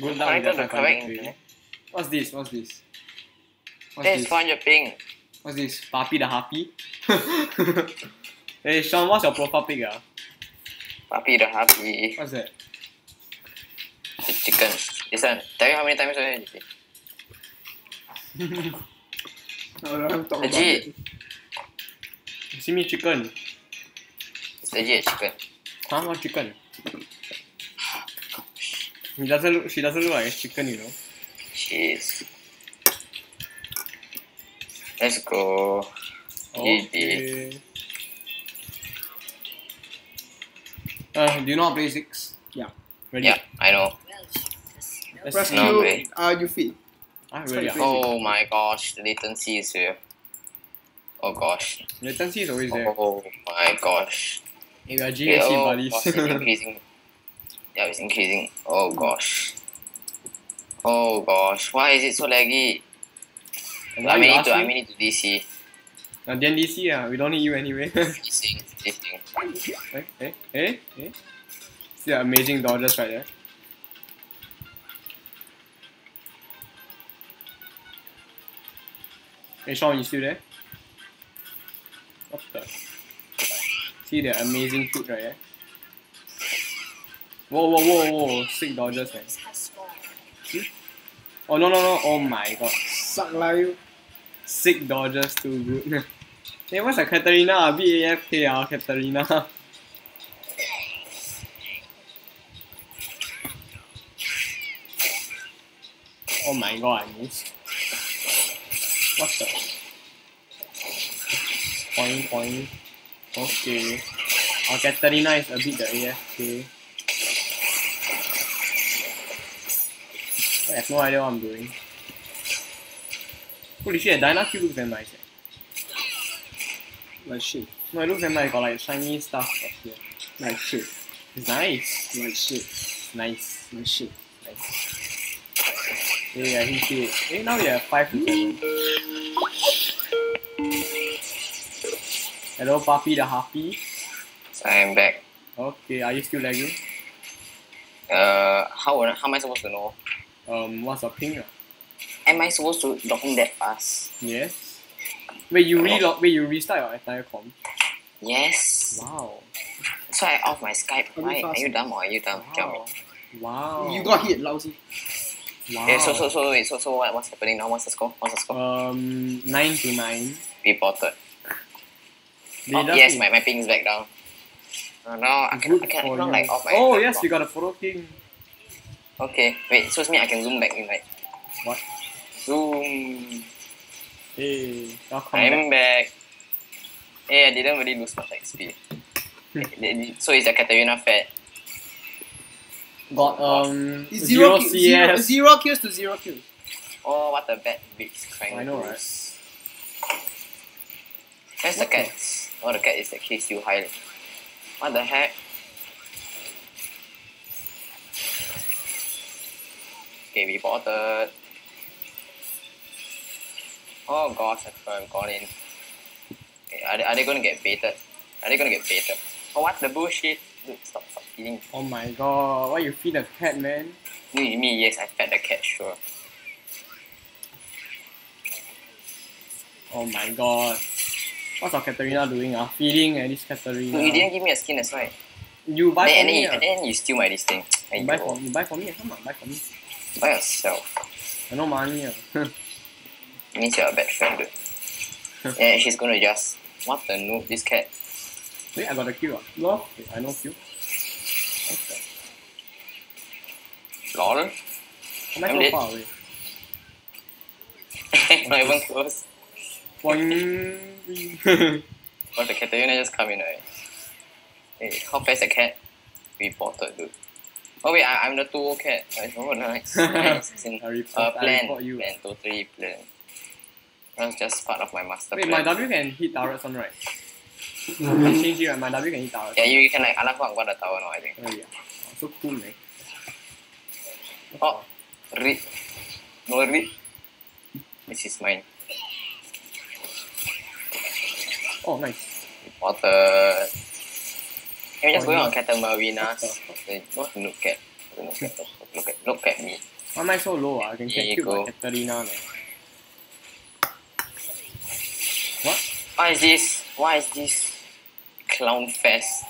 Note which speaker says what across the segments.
Speaker 1: To
Speaker 2: 500
Speaker 1: correct internet.
Speaker 2: What's this? What's this? What's this?
Speaker 1: 400 ping.
Speaker 2: What's this? Papi the Happy? hey Sean, what's your profile pic? Ah?
Speaker 1: Papi the happy.
Speaker 2: What's that?
Speaker 1: The chicken. This one. Tell you how many times already.
Speaker 3: I don't have to talk about
Speaker 1: Legit.
Speaker 3: it.
Speaker 2: See me chicken.
Speaker 1: It's legit chicken.
Speaker 2: Huh? What chicken? He doesn't look, she doesn't look like a chicken, you know.
Speaker 1: Cheese. Let's go. GG.
Speaker 2: Okay. Uh, do you know how to play six?
Speaker 3: Yeah.
Speaker 2: Ready?
Speaker 1: Yeah, I know.
Speaker 2: Let's
Speaker 3: Press
Speaker 2: see.
Speaker 1: No
Speaker 3: Q,
Speaker 1: way.
Speaker 3: uh, you feed.
Speaker 2: Ah,
Speaker 3: It's
Speaker 2: really?
Speaker 3: quite?
Speaker 1: Oh my gosh, the latency is here. Oh gosh.
Speaker 2: Latency is always there.
Speaker 1: Oh my gosh.
Speaker 2: Hey, we are
Speaker 1: Okay,
Speaker 2: GHC
Speaker 1: oh
Speaker 2: buddies.
Speaker 1: gosh, increasing. Yeah, it's increasing. Oh gosh. Oh gosh, why is it so laggy?
Speaker 2: Why
Speaker 1: I may need to, I may need to DC.
Speaker 2: Uh, then DC, ah, we don't need you anyway.
Speaker 1: DCing, DCing.
Speaker 2: eh, eh, eh, eh. See the amazing dodges right there. Hey Sean, you still there? What the? See the amazing food right there? Whoa, whoa, whoa, whoa, sick dodges man. Oh no, no, no, oh my god.
Speaker 3: Suck lah you.
Speaker 2: Sick dodges too good. hey, what's that Katarina? BAFK ah, Katarina. Oh my god, I missed. What the? Point, point. Okay. Our Katarina is a bit the AFK. I have no idea what I'm doing. Holy shit, Dyna Q looks damn nice. Eh.
Speaker 3: Like shit.
Speaker 2: No, it looks damn nice. Got like shiny stuff up here.
Speaker 3: Like shit.
Speaker 2: It's nice.
Speaker 3: Like shit.
Speaker 2: It's nice.
Speaker 3: Like shit.
Speaker 2: Nice. Yeah, I hit it. Hey, now we have 5 to 7. Hello, Papi the Happy.
Speaker 1: I'm back.
Speaker 2: Okay, are you still lagging?
Speaker 1: Uh, how, how am I supposed to know?
Speaker 2: Um, what's your ping?
Speaker 1: Am I supposed to log in that fast?
Speaker 2: Yes. Wait, you relog. Wait, you restart your entire com.
Speaker 1: Yes.
Speaker 2: Wow.
Speaker 1: So I off my Skype.
Speaker 3: A
Speaker 1: Why? Are you dumb or are you dumb? Tell me.
Speaker 2: Wow. Wow.
Speaker 3: You got hit, lousy.
Speaker 2: Wow.
Speaker 1: Yeah, so so so wait, so so what, what's happening now? What's the score? What's the score?
Speaker 2: Um, nine to nine.
Speaker 1: Reported. Oh, yes,
Speaker 2: need-
Speaker 1: my, my ping is back down. Oh, no, I can
Speaker 2: Good
Speaker 1: I can, I
Speaker 2: for
Speaker 1: cannot like off my.
Speaker 2: Oh yes, you got a photo king.
Speaker 1: Okay, wait. So it's me. I can zoom back in right.
Speaker 2: What?
Speaker 1: Zoom.
Speaker 2: Hey, welcome
Speaker 1: I'm
Speaker 2: back.
Speaker 1: back. Hey, I didn't really lose much XP. Hmm. Eh, eh, so is the Katarina fat?
Speaker 2: Got um zero,
Speaker 3: zero, ki- zero,
Speaker 2: CS.
Speaker 3: zero kills to zero kills.
Speaker 1: Oh, what a bad bitch crying.
Speaker 2: I know, right?
Speaker 1: lose. Where's the
Speaker 2: What the-
Speaker 1: cats? Oh, the cat is the case you hide. What the heck? Okay, reported. Oh gosh, I've gone in. Okay, are they, are they gonna get baited? Are they gonna get baited? Oh, what the bullshit? Dude, stop, stop feeding.
Speaker 2: Oh my god, why you feed a cat, man?
Speaker 1: Me, me, yes, I fed the cat, sure.
Speaker 2: Oh my god. What's our Katarina doing? Ah, feeding at this Katarina.
Speaker 1: Dude, you didn't give me a skin, that's why.
Speaker 2: You buy
Speaker 1: then,
Speaker 2: for
Speaker 1: and,
Speaker 2: me.
Speaker 1: then,
Speaker 2: ah.
Speaker 1: and then you steal my this thing.
Speaker 2: You buy for you buy for me. Come on, buy for me.
Speaker 1: By yourself.
Speaker 2: I no money. ah.
Speaker 1: means you're a bad friend, dude. yeah, she's gonna just. What the noob? This cat.
Speaker 2: Wait, I got a kill. Ah.
Speaker 3: No.
Speaker 2: Wait, I no kill. Okay.
Speaker 1: Lol.
Speaker 2: Am I
Speaker 1: I'm
Speaker 2: so
Speaker 1: dead.
Speaker 2: far away?
Speaker 1: Not even close.
Speaker 2: Boing.
Speaker 1: But the Katarina just come in, right? Hey, how fast the cat? Reported, dude. Oh wait, I, I'm the 2 cat. Oh, nice. nice. It's in,
Speaker 2: I report,
Speaker 1: uh,
Speaker 2: I
Speaker 1: plan.
Speaker 2: report you.
Speaker 1: Plan, totally plan. That's just part of my master
Speaker 2: Wait,
Speaker 1: plan.
Speaker 2: my W can hit turrets on right? I change it right, my W can hit turrets.
Speaker 1: Yeah, you, you can like alarm on the tower now, I think.
Speaker 2: Oh yeah. Oh, so cool, man.
Speaker 1: Oh, read. No read. This is mine.
Speaker 2: Oh, nice.
Speaker 1: Water. Can we just go
Speaker 2: yeah.
Speaker 1: on Catamarinas?
Speaker 2: What
Speaker 1: look at? Look at, look at, look at me.
Speaker 2: Why am I so low? ah? I can get
Speaker 1: you
Speaker 2: killed by. Katarina now. What?
Speaker 1: Why is this? Why is this? Clown fest.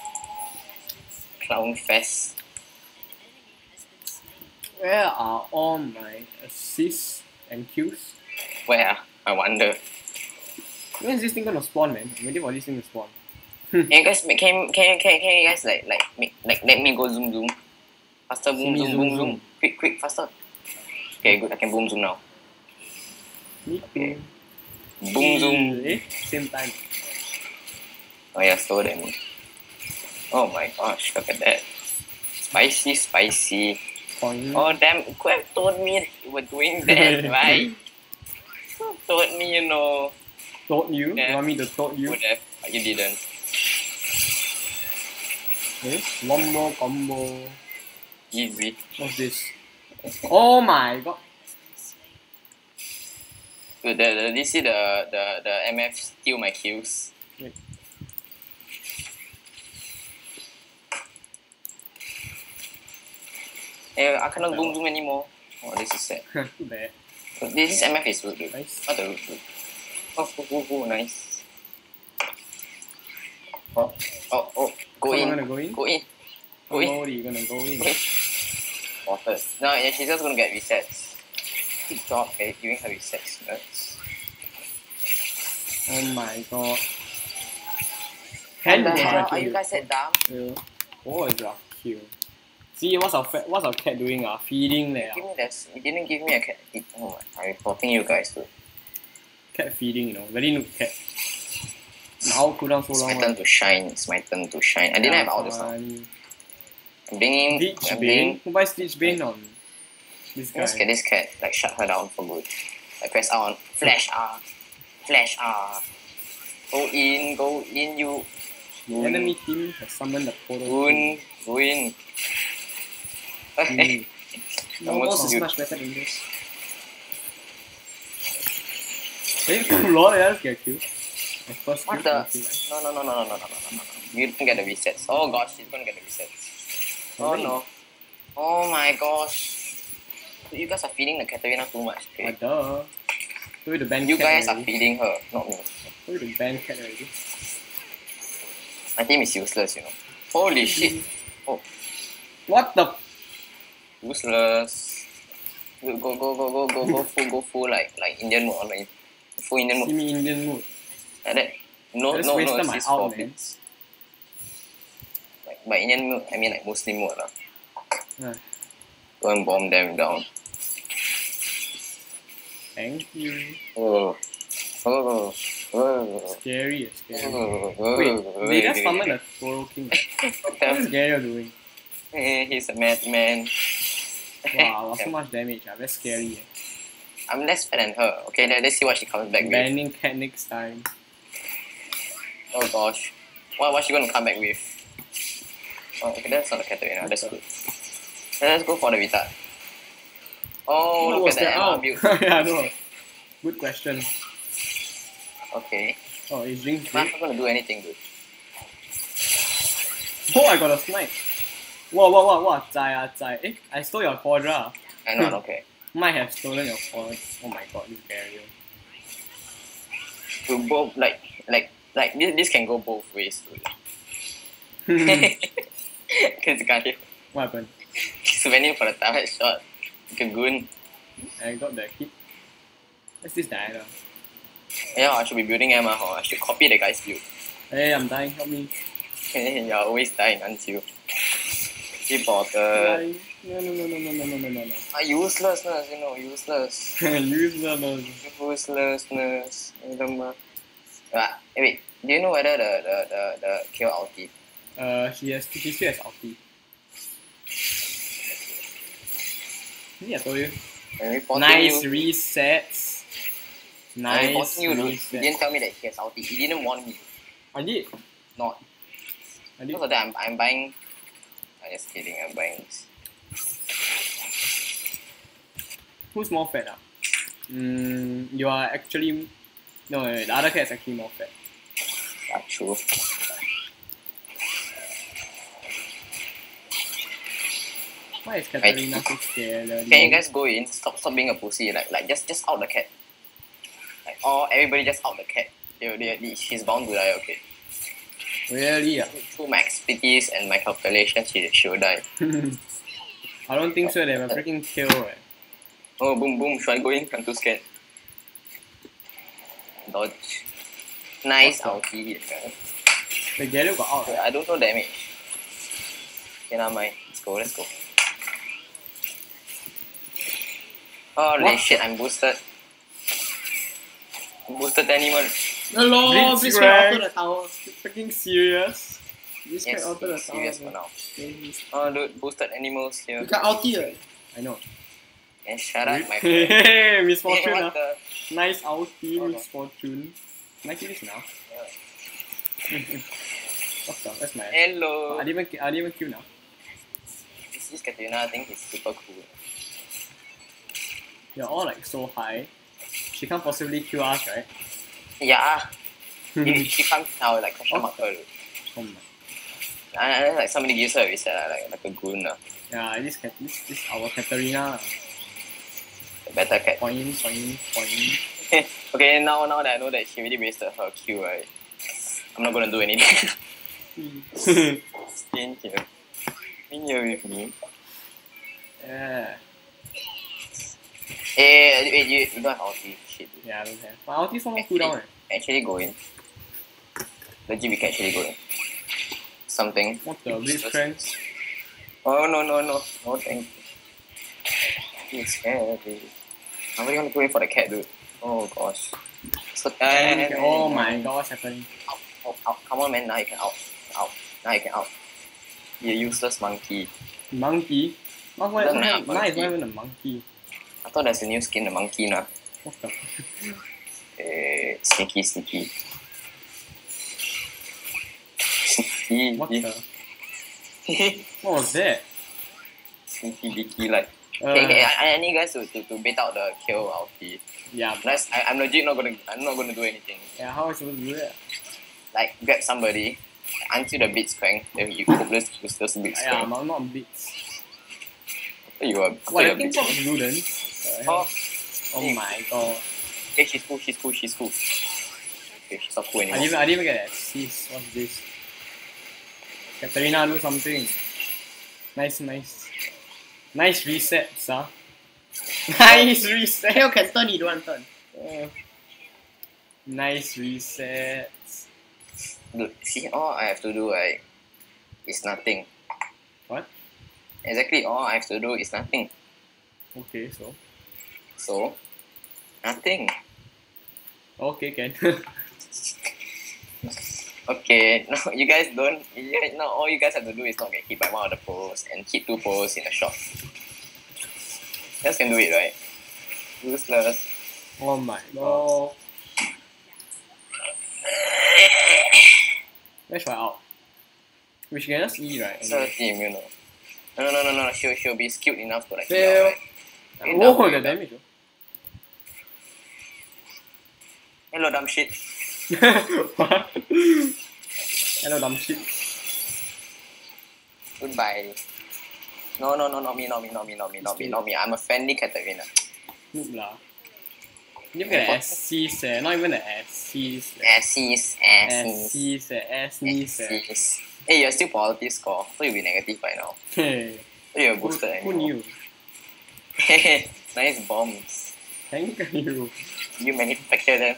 Speaker 1: Clown fest.
Speaker 2: Where are all my assists and kills?
Speaker 1: Where? I wonder.
Speaker 2: When is this thing gonna spawn, man? I'm waiting for this thing to spawn.
Speaker 1: Can you guys make, can can can can you guys like like make like let me go zoom zoom faster boom zoom
Speaker 2: zoom, zoom.
Speaker 1: zoom quick quick faster okay good I can boom zoom now
Speaker 2: too.
Speaker 1: boom zoom
Speaker 2: Eh? Same time.
Speaker 1: oh yeah slower than me oh my gosh look at that spicy spicy oh damn you could have told me you were doing that right told me you know
Speaker 2: Told you?
Speaker 1: Yeah.
Speaker 2: You want me to told you?
Speaker 1: would have but you didn't
Speaker 2: Eh? more combo.
Speaker 1: easy
Speaker 2: What's this? Oh my god.
Speaker 1: Dude, the, the, did you see the, the, the MF steal my kills?
Speaker 2: Wait.
Speaker 1: Eh, I cannot boom zoom anymore. Oh, this is sad.
Speaker 2: Too bad.
Speaker 1: This is MF is good, dude.
Speaker 2: Nice.
Speaker 1: Not the root, dude. Oh, oh, oh, oh, nice. Oh, oh, oh, go in,
Speaker 2: gonna go in?
Speaker 1: go in, go in.
Speaker 2: Oh, you're gonna go in.
Speaker 1: Water. No, yeah, she's just gonna get resets. Good job, eh, giving her resets. Nuts.
Speaker 2: Oh my god.
Speaker 1: What the hell? Are you guys that dumb?
Speaker 2: Yeah. Oh, it's a kill. See, what's our fa- what's our cat doing? Ah, feeding there.
Speaker 1: Give me this. You didn't give me a cat. It, oh my, I'm reporting you guys too.
Speaker 2: Cat feeding, you know, very noob cat. Now cooldown so
Speaker 1: It's
Speaker 2: long.
Speaker 1: my turn to shine. It's my turn to shine. I didn't have all this.
Speaker 2: Funny.
Speaker 1: I'm bringing.
Speaker 2: Stitch
Speaker 1: I'm bringing.
Speaker 2: Who buys Stitch Bane on this guy?
Speaker 1: Let's get this cat. Like shut her down for good. I press R on flash R, flash R. Go in, go in, you.
Speaker 2: The enemy team has summoned the portal.
Speaker 1: Goon, go in.
Speaker 2: Mm.
Speaker 1: And what's
Speaker 3: Almost is much better than this.
Speaker 2: Eh, lol, yeah, let's get killed.
Speaker 1: What the? No, no, no, no, no, no, no, no, no, no. You didn't get the resets. Oh gosh, she's gonna get the resets. Oh no. Oh my gosh. You guys are feeding the Katarina too much. Okay?
Speaker 2: duh. Told you to ban
Speaker 1: You guys are feeding her, not me.
Speaker 2: Told you to ban cat already.
Speaker 1: My team is useless, you know. Holy shit. Oh.
Speaker 2: What the?
Speaker 1: Useless. Go go go go go go go full go full like like Indian mode like full Indian mode
Speaker 2: me Indian mood.
Speaker 1: Like that. No no no assist
Speaker 2: ult,
Speaker 1: for bits. Like by Indian mode I mean like Muslim mode lah.
Speaker 2: Yeah.
Speaker 1: Go and bomb them down.
Speaker 2: Thank you.
Speaker 1: Oh. Oh. Oh.
Speaker 2: Scary, eh, scary.
Speaker 1: Oh.
Speaker 2: Wait, they just summoned a Poro King. What is Gary doing?
Speaker 1: He's a madman.
Speaker 2: Wow, so much damage. Ah, very scary. Eh.
Speaker 1: I'm less fat than her. Okay, let, let's see what she comes back with.
Speaker 2: Banning cat next time.
Speaker 1: Oh gosh. What what's she gonna come back with? Oh okay, that's not a Katarina, that's good. Then let's go for the retard. Oh
Speaker 2: What
Speaker 1: look
Speaker 2: was
Speaker 1: at that?
Speaker 2: Oh,
Speaker 1: build.
Speaker 2: yeah, no. Good question.
Speaker 1: Okay.
Speaker 2: Oh, is Jinx
Speaker 1: I'm not gonna do anything good.
Speaker 2: Oh, I got a snipe. Whoa, whoa, whoa, whoa, Zai, ah, Zai. Eh, I stole your quadra.
Speaker 1: I know, okay.
Speaker 2: Might have stolen your quadra. Oh my god, this barrier.
Speaker 1: We both like like like this, this can go both ways dude. Cause you can't
Speaker 2: what happened?
Speaker 1: He's waiting for the target shot. Like a goon.
Speaker 2: I got the hit. What's this diagonal?
Speaker 1: Yeah, I should be building Emma, huh? I should copy the guy's build.
Speaker 2: Hey, I'm dying, help me.
Speaker 1: You're always dying until Reporter.
Speaker 2: Dying. No, no, no, no, no, no, no, no, no, no.
Speaker 1: Ah, uselessness, you know, useless.
Speaker 2: Use the no.
Speaker 1: Uselessness. Alamak. Ah, eh, wait, do you know whether the the the, the kill ulti?
Speaker 2: Uh, she has, still has ulti. See, I told you. Nice
Speaker 1: you.
Speaker 2: resets. Nice
Speaker 1: you, dude. You didn't tell me that he has ulti. He didn't warn me.
Speaker 2: I did.
Speaker 1: Not.
Speaker 2: I did.
Speaker 1: Because of that, I'm, I'm buying. I'm just kidding, I'm buying this.
Speaker 2: Who's more fat? Ah? Mm, you are actually. No, no, no, the other cat is actually more fat.
Speaker 1: True.
Speaker 2: Why is Katarina so scared?
Speaker 1: Can you guys go in? Stop stop being a pussy. Like like just just out the cat. Like or everybody just out the cat. They, they, they, she's bound to die, okay.
Speaker 2: Really? Yeah.
Speaker 1: Through my expertise and my calculations, she, she will die.
Speaker 2: I don't think so. They have a freaking kill. Eh.
Speaker 1: Oh boom boom, should I go in? I'm too scared. Dodge. Nice
Speaker 2: What
Speaker 1: ulti.
Speaker 2: The Galio got out.
Speaker 1: Okay, I don't know damage. Okay, never mind. Let's go, let's go. Holy
Speaker 2: What
Speaker 1: shit, I'm boosted. Boosted animal.
Speaker 3: Hello,
Speaker 2: Blitzcrank.
Speaker 3: please alter the tower.
Speaker 2: Freaking serious.
Speaker 3: Please
Speaker 1: Yes,
Speaker 3: alter the tower.
Speaker 1: serious for
Speaker 3: man.
Speaker 1: now. Oh dude, boosted animals here.
Speaker 3: You can ulti it.
Speaker 2: I know.
Speaker 1: And shut up, my friend.
Speaker 2: Hey, Miss
Speaker 1: Hey,
Speaker 2: Fortune. ah.
Speaker 1: the?
Speaker 2: Nice ulti,
Speaker 1: Oh,
Speaker 2: Miss Fortune. Can I kill this now? what the? That's my.
Speaker 1: Hello.
Speaker 2: I didn't even, I didn't even kill now.
Speaker 1: This is Katrina, I think he's super cool.
Speaker 2: You're all like so high. She can't possibly kill us, right?
Speaker 1: Yeah, if she comes now, like question mark her.
Speaker 2: oh my.
Speaker 1: And then like somebody gives her a reset, like like a goon, uh,
Speaker 2: Yeah, this, this, this our Katarina.
Speaker 1: better cat.
Speaker 2: Point, point, point.
Speaker 1: okay, now now that I know that she really wasted her Q, right? I'm not gonna do anything. Stay in here. In here with me.
Speaker 2: yeah.
Speaker 1: Eh, wait, you, you don't have ulti. Shit.
Speaker 2: Yeah, I don't have. My ulti's not cooldown. Eh.
Speaker 1: Actually go in. Legit, we can actually go in. Something.
Speaker 2: What the? Blitzcrank?
Speaker 1: Oh no no no. No thank you. It's scary. I'm really gonna go in for the cat, dude. Oh gosh. So
Speaker 2: Okay, Oh my god, what's happening?
Speaker 1: Out, out, out. Come on, man. Now you can out. Out. Now you can out. You useless monkey.
Speaker 2: Monkey? Not why,
Speaker 1: Doesn't
Speaker 2: why,
Speaker 1: have
Speaker 2: why is
Speaker 1: monkey.
Speaker 2: not even a monkey?
Speaker 1: I thought there's a new skin, the monkey, nah.
Speaker 2: What the?
Speaker 1: Eh, sneaky, sneaky. Sneaky.
Speaker 2: What the? What was that?
Speaker 1: sneaky, leaky, like. Okay, okay, I, I need you guys to, to, to bait out the kill ulti.
Speaker 2: yeah,
Speaker 1: Unless I, I'm legit not gonna I'm not gonna do anything.
Speaker 2: yeah, how am I supposed to do that?
Speaker 1: Like grab somebody until the beats crank, then you hopeless useless beats
Speaker 2: Yeah,
Speaker 1: crank.
Speaker 2: I'm not beats.
Speaker 1: You are
Speaker 2: What,
Speaker 1: you
Speaker 2: I
Speaker 1: are
Speaker 2: think
Speaker 1: beats
Speaker 2: what
Speaker 1: crank.
Speaker 2: Luden?
Speaker 1: Oh,
Speaker 2: Oh my god.
Speaker 1: okay, she's cool, she's cool, she's cool. Okay, she's not cool
Speaker 2: I
Speaker 1: anymore.
Speaker 2: didn't, even- I didn't get that. What's this? Katarina, do something. Nice, nice. Nice resets, huh? nice reset.
Speaker 3: Hell can turn, you don't turn.
Speaker 2: Uh, nice resets.
Speaker 1: Look, see, all I have to do right is nothing.
Speaker 2: What?
Speaker 1: Exactly, all I have to do is nothing.
Speaker 2: Okay, so.
Speaker 1: So, nothing.
Speaker 2: Okay, can.
Speaker 1: Okay, no, you guys don't. You guys, no, all you guys have to do is not get hit by one of the poles and hit two poles in a shot. You guys can do it, right? Useless.
Speaker 2: oh my god. Where's my out? We should get us E, right?
Speaker 1: So team, you know. No, no, no, no, no. She'll, she'll be skilled enough to like.
Speaker 2: Fail.
Speaker 1: kill, right? Fail
Speaker 2: Whoa,
Speaker 1: down,
Speaker 2: the
Speaker 1: fail down.
Speaker 2: damage. Oh.
Speaker 1: Hello, dumb shit.
Speaker 2: what? Hello, dumb shit.
Speaker 1: Goodbye. No, no, no, not me, not me, not me, not me, not me, not me. I'm a friendly Katarina.
Speaker 2: Noob lah. At the SCs eh, not even eh.
Speaker 1: Asses, asses,
Speaker 2: SCs eh, SNs eh.
Speaker 1: Hey, you're still positive score, so you'll be negative by now.
Speaker 2: Hey,
Speaker 1: So you're
Speaker 2: who,
Speaker 1: boosted
Speaker 2: who
Speaker 1: anymore.
Speaker 2: knew?
Speaker 1: nice bombs.
Speaker 2: Thank you.
Speaker 1: You manufacture them.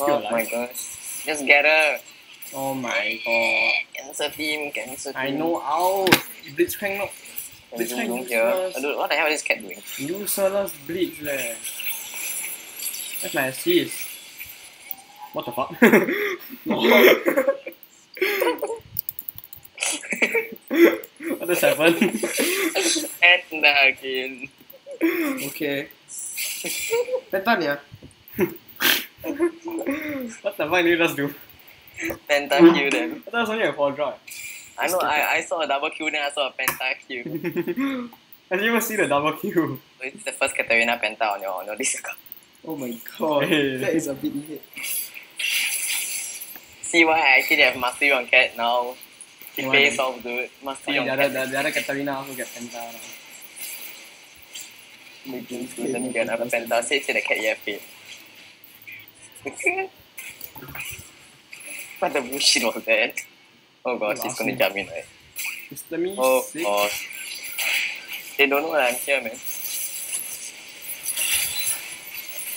Speaker 1: Oh, my gosh. Just get her.
Speaker 2: Oh my god.
Speaker 1: Cancel team, cancel team.
Speaker 2: I know out. Blitzcrank not
Speaker 1: zoom
Speaker 2: useless.
Speaker 1: here. Dude, what the hell is this cat doing?
Speaker 2: useless blitz leh. That's my assist. What the fuck? what just happened?
Speaker 1: And again.
Speaker 3: Okay. Penta niya.
Speaker 2: what the fuck did you just do?
Speaker 1: Penta kill them.
Speaker 2: I thought it was only a four draw.
Speaker 1: I know, I, I saw a double kill, then I saw a penta kill.
Speaker 2: I didn't even see the double kill.
Speaker 1: It's the first Katarina Penta on your on your list.
Speaker 3: Oh my god.
Speaker 2: Hey.
Speaker 3: That is a big hit.
Speaker 1: See why I actually have mastery on cat now.
Speaker 2: Why?
Speaker 1: pays off, dude.
Speaker 2: Oh,
Speaker 1: Mastery
Speaker 2: the
Speaker 1: on cat.
Speaker 2: the, the other Katarina also get penta now.
Speaker 1: Let me get another penta. Say, say the cat paid. what the bullshit was that? Oh gosh, he's gonna jump in, right?
Speaker 2: Mr. Me,
Speaker 1: Oh
Speaker 2: sick.
Speaker 1: gosh. They don't know that I'm here, man.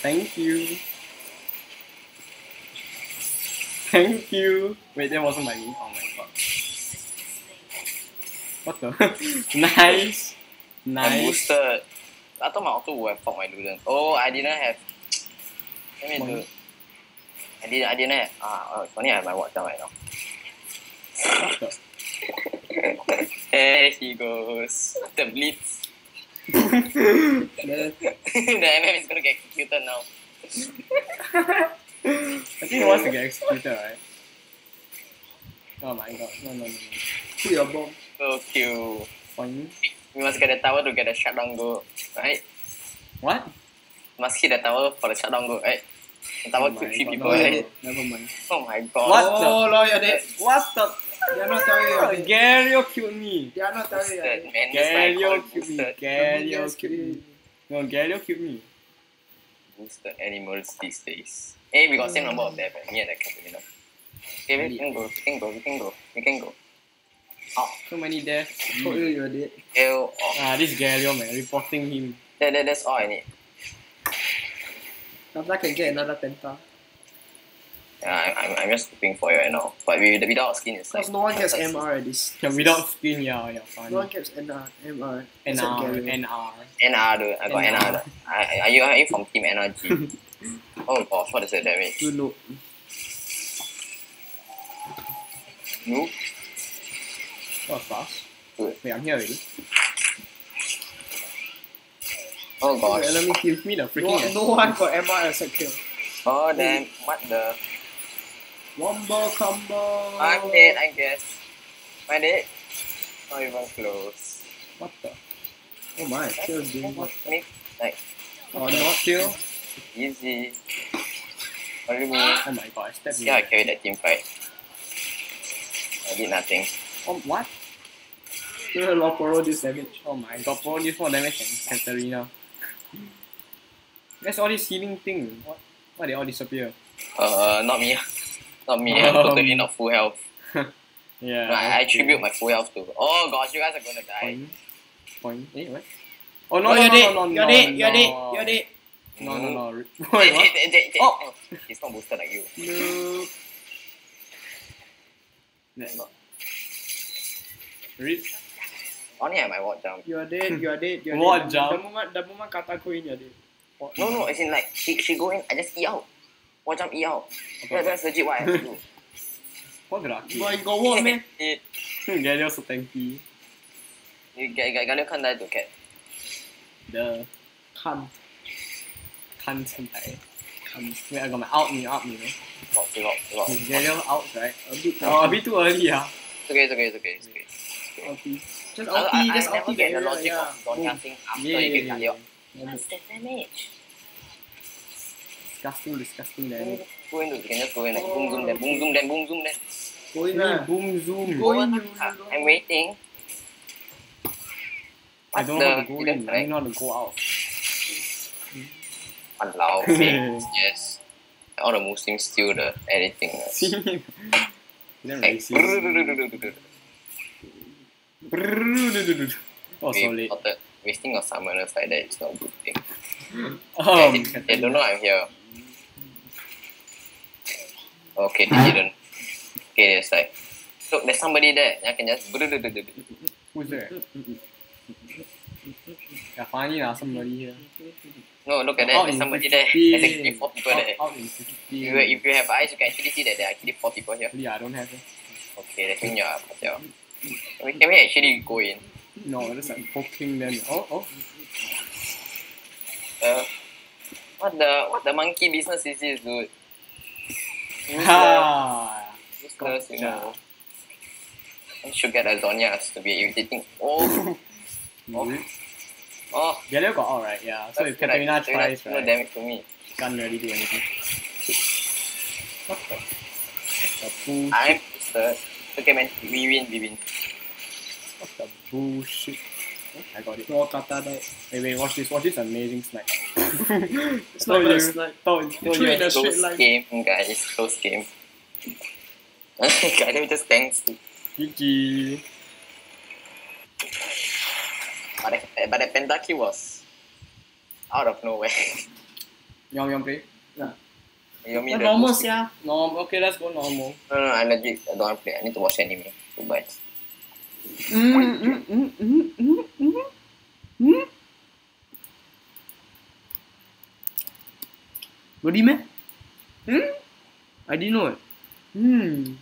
Speaker 2: Thank you. Thank you. Wait, that wasn't my me. Oh my god. What the? nice.
Speaker 1: I
Speaker 2: Nice.
Speaker 1: boosted. I thought my auto would have fought my Luden. Oh, I didn't have. Let me do. I didn't. I didn't have. Ah, oh, it's funny. I have my watch down right now. There he goes. The blitz. The MM is gonna get executed now.
Speaker 2: I think he wants to get executed, right? Oh my god. No, no, no, no.
Speaker 3: put your bomb.
Speaker 1: So cute.
Speaker 2: Fine.
Speaker 1: We must get the tower to get the shutdown goal, right?
Speaker 2: What?
Speaker 1: Must hit the tower for the shutdown goal, right? The tower
Speaker 2: Oh
Speaker 1: killed three
Speaker 2: God,
Speaker 1: people,
Speaker 2: no, no,
Speaker 1: right?
Speaker 2: no. Never mind.
Speaker 1: Oh my god.
Speaker 2: What
Speaker 3: oh,
Speaker 2: the-
Speaker 3: Lord, you're dead.
Speaker 2: What the?
Speaker 3: They are not telling you you're.
Speaker 2: Gario killed me.
Speaker 3: They are not telling you you're
Speaker 1: Boosted,
Speaker 3: dead.
Speaker 1: man. This guy
Speaker 2: Gario killed me.
Speaker 1: boosted.
Speaker 2: Gario killed me. No, Gario killed me.
Speaker 1: Boosted animals these days. Hey, we got same number of death, man. Me and the Catalina. Okay, we can go, we can go, we can go, we can go. Oh,
Speaker 2: So many deaths.
Speaker 3: Told you you're dead.
Speaker 1: kill. Oh,
Speaker 2: Ah, this Gario man, reporting him.
Speaker 1: that, that, that's all I need.
Speaker 3: Nabla can get another penta.
Speaker 1: Yeah, I, I'm, I'm just hoping for it right now. But with, without skin, it's like.
Speaker 3: Because no one gets MR at this.
Speaker 2: Yeah, without skin, yeah, yeah,
Speaker 3: No one gets NR, MR.
Speaker 2: NR. NR.
Speaker 1: NR, dude. I got
Speaker 2: NR.
Speaker 1: NR. I, are, you, are you from Team NRG? oh gosh, what is the damage?
Speaker 3: You know.
Speaker 1: Noob?
Speaker 2: That was fast.
Speaker 1: Good.
Speaker 2: Wait, I'm here already.
Speaker 1: Oh
Speaker 3: The
Speaker 1: gosh.
Speaker 3: enemy team.
Speaker 2: Give me the freaking
Speaker 3: no one got MR except kill.
Speaker 1: Oh damn, what the?
Speaker 3: Wombo combo.
Speaker 1: I'm dead, I guess. Am I dead? Not even close.
Speaker 2: What the?
Speaker 3: Oh my, kill doing what?
Speaker 1: Like,
Speaker 2: Oh, not kill?
Speaker 1: Easy. You mean?
Speaker 2: Oh my god, I stabbed
Speaker 1: See how I carried that team fight. I did nothing.
Speaker 2: Oh, what?
Speaker 3: You're a Loporo this damage.
Speaker 2: Oh my god, bro, this more damage than Katarina. That's all this healing thing. What? Why they all disappear?
Speaker 1: Uh, not me. Not me. I'm
Speaker 2: Um,
Speaker 1: totally not full health.
Speaker 2: Yeah.
Speaker 1: No, I, I
Speaker 2: okay.
Speaker 1: attribute my full health to. Oh gosh, you guys are gonna die.
Speaker 2: Point. Point. Eh, what? Oh, no,
Speaker 3: oh,
Speaker 2: no,
Speaker 3: you're
Speaker 2: no,
Speaker 3: dead.
Speaker 2: no, no,
Speaker 3: you're
Speaker 2: no,
Speaker 3: dead. You're
Speaker 2: no.
Speaker 3: dead. You're dead.
Speaker 2: No, no, no. Wait, what? Oh.
Speaker 1: He's not boosted like you.
Speaker 3: No.
Speaker 2: No. Read.
Speaker 1: Only have my ward jump.
Speaker 3: You're dead. You're dead. You're
Speaker 2: What
Speaker 3: dead.
Speaker 2: jump?
Speaker 3: The moment, the moment Kata go in, you're dead.
Speaker 1: No, no, as in like she she go in, I just E out. Ward jump E out. That, that's legit what I have to do.
Speaker 2: What did I kill?
Speaker 3: Boy, you got what, man?
Speaker 1: It,
Speaker 2: so tanky.
Speaker 1: you get get Galio can't die to cat.
Speaker 2: The
Speaker 3: Cunt.
Speaker 2: cunt 现在 Wait, I got my out me, out me,
Speaker 1: too long, too long.
Speaker 2: Is Galio out, right?
Speaker 3: A bit.
Speaker 2: Oh, a bit too early, ah.
Speaker 1: It's okay, it's okay, it's okay, it's okay.
Speaker 3: Ulti. Just
Speaker 1: I, I,
Speaker 3: ulti.
Speaker 1: I
Speaker 3: Just
Speaker 1: never
Speaker 3: ulti
Speaker 1: get
Speaker 3: the
Speaker 1: the logic
Speaker 3: Yeah.
Speaker 1: of Donya thing after
Speaker 2: Yeah,
Speaker 1: you
Speaker 2: yeah,
Speaker 1: get
Speaker 2: yeah, yeah.
Speaker 1: What's the damage?
Speaker 2: Disgusting, disgusting, man.
Speaker 1: Go in, you can just go in like boom zoom then boom zoom then boom zoom then.
Speaker 3: Go in, lah.
Speaker 2: boom zoom.
Speaker 3: Go in, you.
Speaker 1: Ah, I'm waiting.
Speaker 2: I don't know how to go
Speaker 1: you
Speaker 2: in. I don't know how to go out.
Speaker 1: Allow yes. All the Muslims steal the.
Speaker 2: See? Then
Speaker 1: Like.
Speaker 2: Oh, so
Speaker 1: we
Speaker 2: late.
Speaker 1: plotted. Wasting your summoners like that is not a good thing.
Speaker 2: Um,
Speaker 1: they, they don't know I'm here. Okay, they didn't. Okay, there's like, look, there's somebody there. I can just.
Speaker 2: who's there? Yeah, funny lah, somebody here.
Speaker 1: No, look at that. There's somebody there.
Speaker 2: 15.
Speaker 1: There's actually four people there.
Speaker 2: Out, out in 15.
Speaker 1: If you, if you have eyes, you can actually see that there are actually four people here.
Speaker 2: Yeah, I don't have it.
Speaker 1: Okay, that means you're up. Can we, can we actually go in?
Speaker 2: No, just like poking them. Oh, oh.
Speaker 1: Uh, what the what the monkey business is this, dude? Useless,
Speaker 2: Ha!
Speaker 1: useless, you know. I should get a Zhonya's to be irritating. Oh,
Speaker 2: Oh.
Speaker 1: Oh,
Speaker 2: Galileo got out, right? Yeah. So
Speaker 1: that's
Speaker 2: if Katarina
Speaker 1: like,
Speaker 2: tries,
Speaker 1: no
Speaker 2: right,
Speaker 1: damage to me.
Speaker 2: can't really do anything. What the? What the bullshit?
Speaker 1: I'm the okay man. We win. We win.
Speaker 2: What the bullshit? Oh, I got it.
Speaker 3: Oh, no kata died.
Speaker 2: Wait, wait, watch this. Watch this amazing snipe.
Speaker 3: It's not even a snipe.
Speaker 2: Told, told
Speaker 3: Threw
Speaker 2: you.
Speaker 3: it a straight
Speaker 1: Close
Speaker 3: line.
Speaker 1: game, guys. Close game. Galileo just thanks.
Speaker 2: GG.
Speaker 1: But the, but the pentakey was out of nowhere.
Speaker 2: Yum yum play.
Speaker 1: you mean
Speaker 3: But
Speaker 1: the
Speaker 3: normal
Speaker 1: boosting-
Speaker 3: sia.
Speaker 2: No, okay, let's go normal.
Speaker 1: No, no, I legit I don't want to play. I need to watch anime. Too much.
Speaker 3: Mm, mm, mm, mm, mm, mm, mm. Really meh? Hmm? I didn't know it.
Speaker 2: Hmm.